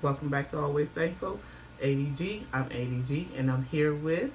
Welcome back to Always Thankful. ADG. I'm ADG, and I'm here with.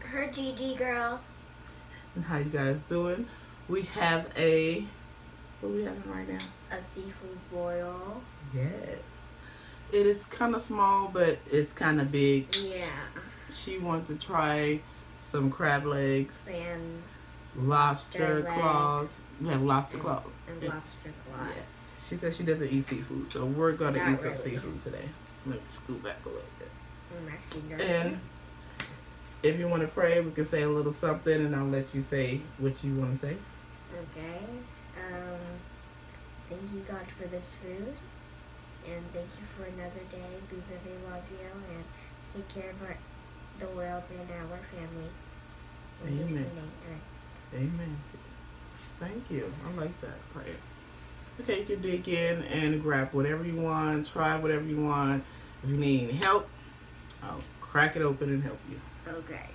Her GG girl. And how you guys doing? We have a. What are we having right now? A seafood boil. Yes. It is kind of small, but it's kind of big. Yeah. She wants to try some crab legs, And, lobster legs. claws. We have lobster and, claws. and lobster claws. Yes. She says she doesn't eat seafood, so we're going to Not eat some seafood today. Let me scoot back a little bit. I'm actually nervous. And if you want to pray, we can say a little something, and I'll let you say what you want to say. Okay. Um, thank you, God, for this food. And thank you for another day. We really love you and take care of our, the world and our family. In Amen. amen. Amen. Thank you. I like that prayer. Okay, you can dig in and grab whatever you want, try whatever you want. If you need any help, I'll crack it open and help you. Okay.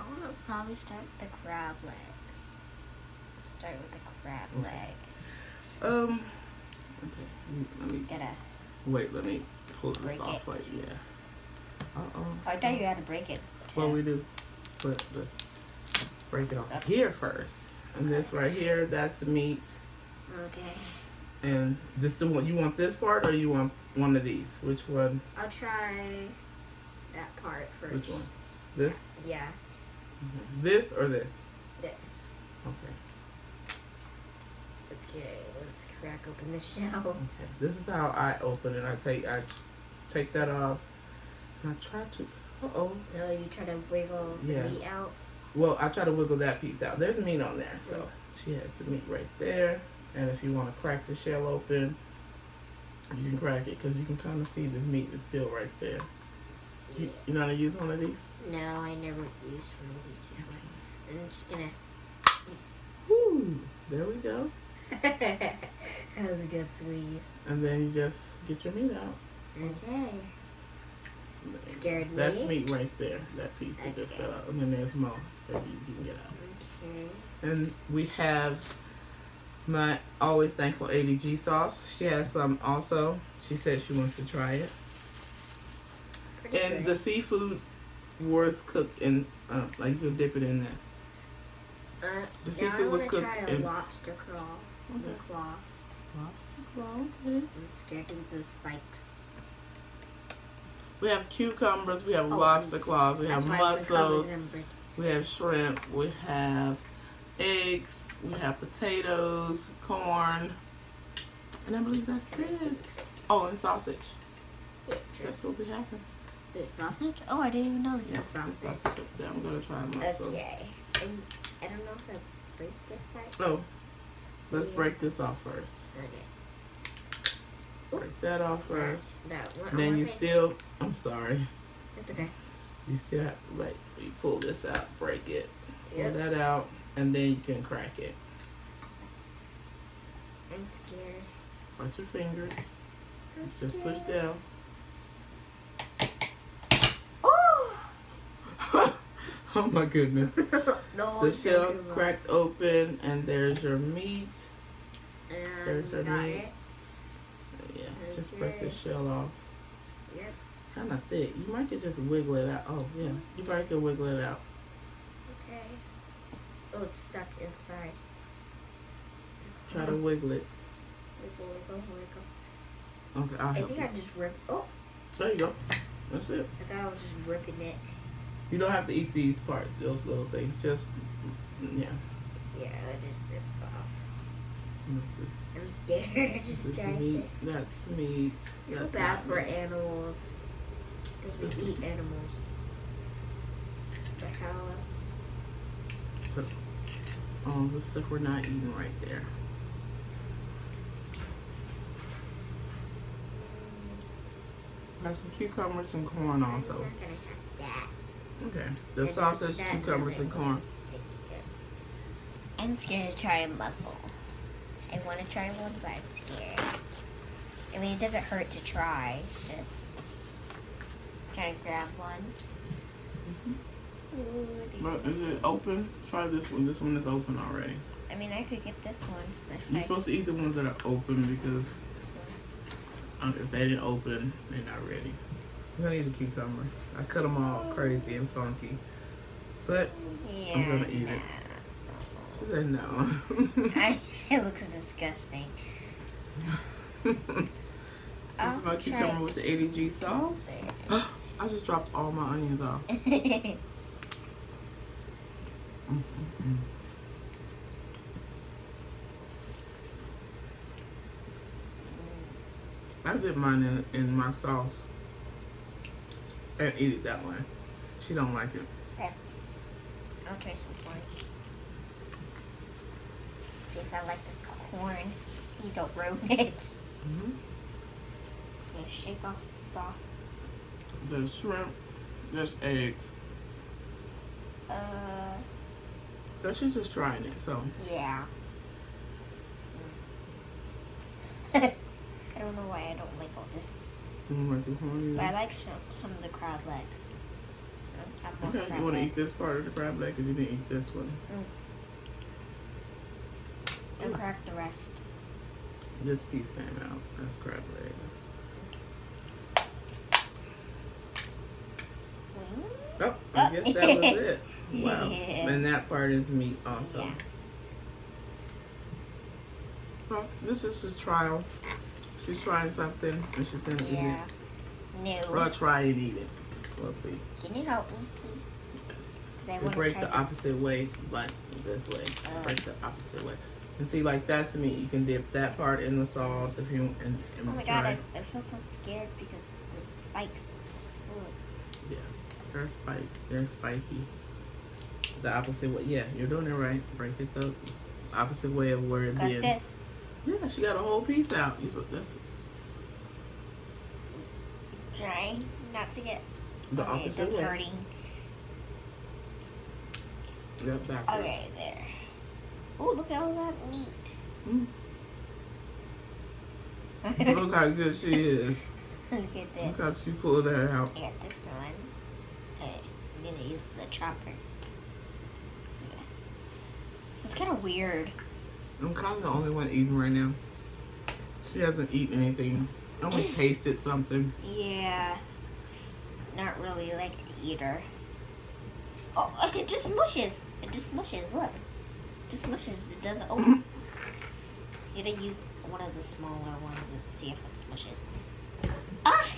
I want to probably start with the crab legs. Start with the crab Okay. leg. Um. Okay. Let me Gotta. wait. Let me pull this Break off. it. Right. Yeah. Uh oh. Oh, I thought you had to break it. Well, we do. But let's break it off here first. And this right here, that's meat. Okay. And this the one you want this part or you want one of these? Which one? I'll try that part first. Which one? This? Yeah, This or this? this. Okay. Okay, let's crack open the shell. Okay. This is how I open it. I take I take that off. And I try to. Uh oh. Really, you try to wiggle Yeah. the meat out. Well, I try to wiggle that piece out. There's meat on there, so Mm. she has some meat right there. And if you want to crack the shell open, you can crack it because you can kind of see the meat is still right there. You, you know how to use one of these? No, I never used one of these before. I'm just gonna. Woo! There we go. that was a good squeeze. And then you just get your meat out. Okay. Scared me. That's meat right there. That piece that just fell out. And then there's more that you can get out. Okay. And we have my always thankful ADG sauce. She has some also. She said she wants to try it. Pretty And good. the seafood was cooked in, uh, like you dip it in there. uh, the now seafood was cooked try a in- lobster claw. Okay. The claw. Lobster claw, okay. I'm scared the spikes. We have cucumbers, we have Oh, lobster claws, we have why I wanna cover mussels, we have shrimp, we have eggs, we have potatoes, corn, and I believe that's it. Oh, and sausage. Yeah, true. That's what we have. Is it sausage? Oh, I didn't even notice Yeah, the sausage. sausage up there. I'm gonna try mussel. Okay. And I don't know if I break this part. Oh, let's Yeah. break this off first. Okay. Break that off first. That one. Then you face. still, I'm sorry, It's okay. you still have to like, you pull this out, break it, pull Yep. that out, and then you can crack it. I'm scared. Watch your fingers. I'm Just push down. Oh! oh my goodness. no, The shell cracked open, and there's your meat. And There's her meat. it. Yeah, just break the shell off. Yep. It's kind of thick. You might could just wiggle it out. Oh yeah, you probably could wiggle it out. Oh, it's stuck inside. Try to wiggle it. Wiggle, wiggle, wiggle. Okay, I'll I think you. I just ripped. Oh, There you go. That's it. I thought I was just ripping it. You don't have to eat these parts, those little things. Just yeah. Yeah, I just ripped off. This is I'm scared. this just is meat. to. That's meat. That's bad for meat. animals. Because we eat animals. The cows. Oh, the stuff we're not eating right there. Got some cucumbers and corn also. not gonna have that. Okay. The And sausage, cucumbers, and corn. I'm scared to try a mussel. I want to try one, but I'm scared. I mean, it doesn't hurt to try. It's just trying to grab one. Ooh, these But is it open? Try this one. This one is open already. I mean, I could get this one. That's You're supposed to eat the ones that are open because Uh, If they didn't open, they're not ready. I'm gonna eat a cucumber. I cut them all crazy and funky, but Yeah. I'm gonna eat it. she said no. I, it looks disgusting. this I'll is my cucumber with the ADG sauce. I just dropped all my onions off. Mm, mm, mm. I dip mine in, in my sauce and eat it that way. She don't like it. I'll try some corn. See if I like this corn. You don't ruin it. hmm Gonna shake off the sauce. There's shrimp. There's eggs. Uh, But she's just trying it, so yeah. I don't know why I don't like all this, you want to corn but I like some some of the crab legs. Okay, crab you want to eat this part of the crab leg, or you didn't eat this one? Mm. and crack the rest. This piece came out. That's crab legs. Oh, I Oh. guess that was it. Wow. Yeah. And that part is meat also. Yeah. Well, this is a trial. She's trying something and she's gonna Yeah. eat it. No. Or try and eat it. We'll see. Can you help me, please? Yes. I You break the the- opposite way, like this way. Uh. break the opposite way. And see, like that's meat. You can dip that part in the sauce if you and, and Oh my try. god, I, I feel so scared because there's spikes. Ooh. Yes, they're spike. They're spiky. The opposite way. Yeah, you're doing it right. Break it the opposite way of where it Got bends. this. Yeah, she got a whole piece out. You put this Try not to get. the okay, opposite that's way. hurting. Yep, backwards. Okay, there. Oh, look at all that meat. Mm. Look how good she is. look at this. Look how she pulled that out. I got this one. Okay, I'm gonna use the choppers. Yes. It's kind of weird. I'm kind of the only one eating right now. She hasn't eaten anything. Only tasted something. Yeah. Not really like an eater. Oh, look, it just smushes. It just smushes. Look. Just smushes. It doesn't. Oh. you gotta use one of the smaller ones and see if it smushes. Ah!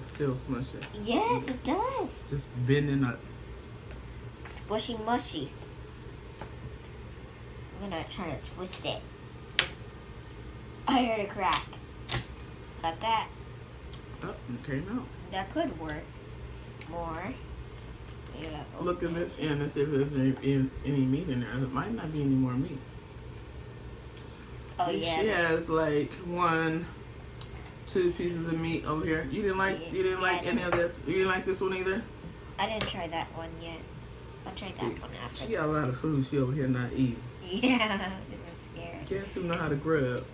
It still smushes. Yes, it does. Just bending up. Squishy mushy. I'm gonna try to twist it. It's- I heard a crack. Got that. Oh, it came out. That could work. More. Yeah. Look at this end and see if there's any, any, any meat in there. There might not be any more meat. Oh yeah. She has like one, two pieces of meat over here. You didn't like you didn't Yeah, like any of this. You didn't like this one either. I didn't try that one yet. I'll try See, that one after. She got a lot of food. She over here not eating. This. Yeah, because I'm scared. Guess who know how to grub?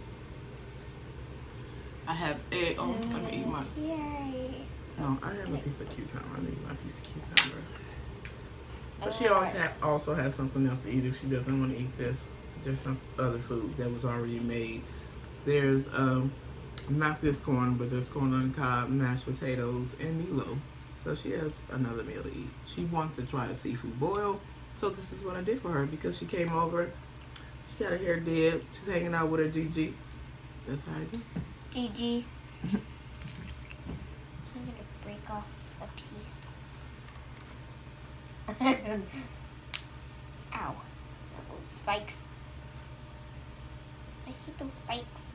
I have egg. Oh, let me eat my. Yay. No, Let's I have a piece of cucumber. I need my piece of cucumber. But she Oh, always ha- also has something else to eat if she doesn't want to eat this. There's some other food that was already made. There's um, not this corn, but there's corn on the cob, mashed potatoes, and Milo. So she has another meal to eat. She wants to try a seafood boil. So this is what I did for her because she came over. She got her hair did. She's hanging out with her Gigi. That's how I do. GG. I'm gonna break off a piece. Ow. Those spikes. I hate those spikes.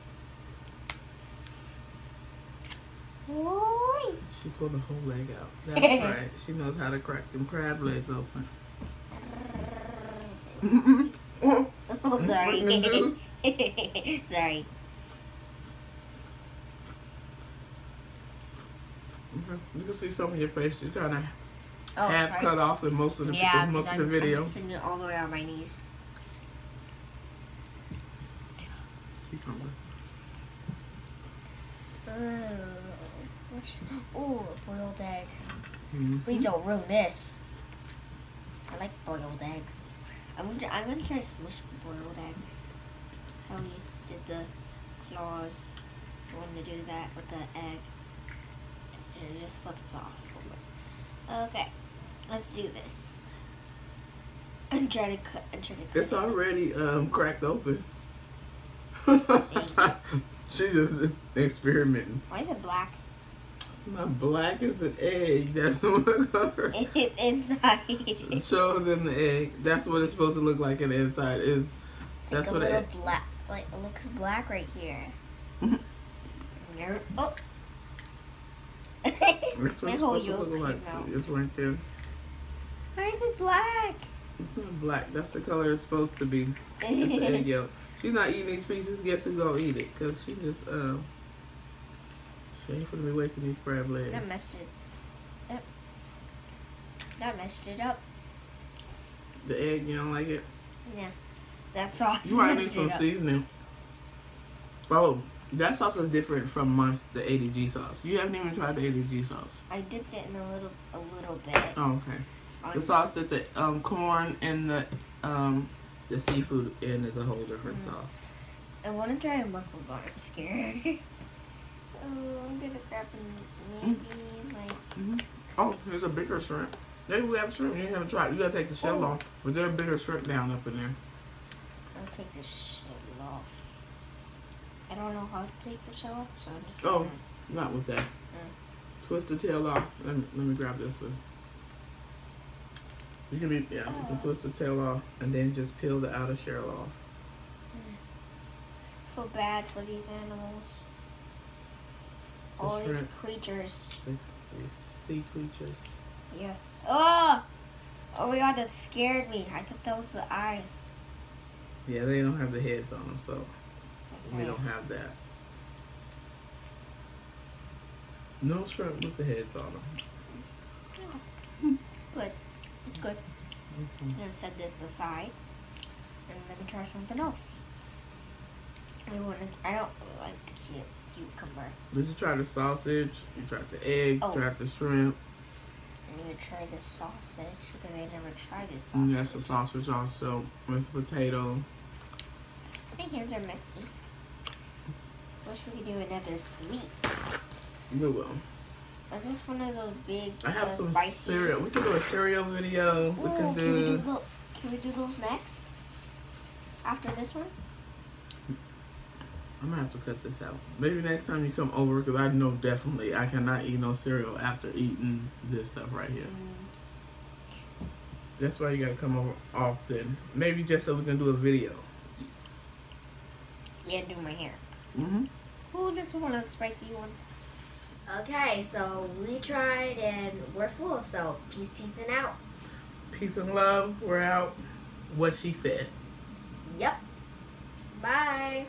Oi. She pulled the whole leg out. That's right. She knows how to crack them crab legs open. Oh, sorry. you sorry. You can see some of your face. You kind of Oh, half sorry. cut off in most of the Yeah, most of the I'm, video. I'm sitting all the way on my knees. Cucumber. Oh, boiled egg. Mhm. Please don't ruin this. I like boiled eggs. I'm gonna, I'm gonna try to smush the boiled egg. How we did the claws. when to do that with the egg. And it just slips off. Okay, let's do this. I'm trying to cut. I'm trying to cut. It's already um, cracked open. She's just experimenting. Why is it black? Not black, is an egg. That's what color. It's inside. Show them the egg. That's what it's supposed to look like in the inside. Is that's like what it black. Like it looks black right here. Oh. That's what My it's whole supposed to yolk look like. came out. It's right there. Why is it black? It's not black. That's the color it's supposed to be. It's the egg yolk. She's not eating these pieces. Guess who gonna eat it? Cause she just um. She ain't gonna be wasting these crab legs. That messed it. That, that messed it up. The egg, you don't like it? Yeah. That sauce You might need some seasoning. Oh, that sauce is different from my the ADG sauce. You haven't even tried the ADG sauce. I dipped it in a little, a little bit. Oh, okay. on- The sauce that the um, corn and the um, the seafood in is a whole different Mm. sauce. I want to try a mussel bar. I'm scared. oh, I'm gonna grab maybe mm-hmm. like. Mm-hmm. Oh, there's a bigger shrimp. Maybe we have shrimp. You haven't tried. You gotta take the shell Oh. off. But there's a bigger shrimp down up in there. I'll take the shell off. I don't know how to take the shell off, so I'm just. Oh. gonna- Not with that. Mm. Twist the tail off. Let me, let me grab this one. You can be yeah. You can Oh. twist the tail off and then just peel the outer shell off. Mm. feel bad for these animals. All these creatures. These sea creatures. Yes. Oh! Oh my god, that scared me. I thought that was the eyes. Yeah, they don't have the heads on them, so we don't have that. No shrimp with the heads on them. Good. Good. I'm gonna set this aside. And let me try something else. I want I don't like the cu- cucumber. Did you try the sausage? You tried the egg? Oh. Tried the shrimp? I need to try the sausage because I never tried this And sausage. that's the sausage also with the potato. My hands are messy. Wish we could do another sweet. We will. Is this one of those big I have uh, some spicy? cereal. We can do a cereal video. We Ooh, can can we do. do tho- Can we do those next? After this one? I'm gonna have to cut this out. Maybe next time you come over, because I know definitely I cannot eat no cereal after eating this stuff right here. Mm, That's why you gotta come over often. Maybe just so we can do a video. yeah, do my hair. Mm-hmm. Oh, this one of the spicy ones. Okay, so we tried and we're full. So peace, peace, and out. Peace and love. We're out. What she said. Yep. Bye.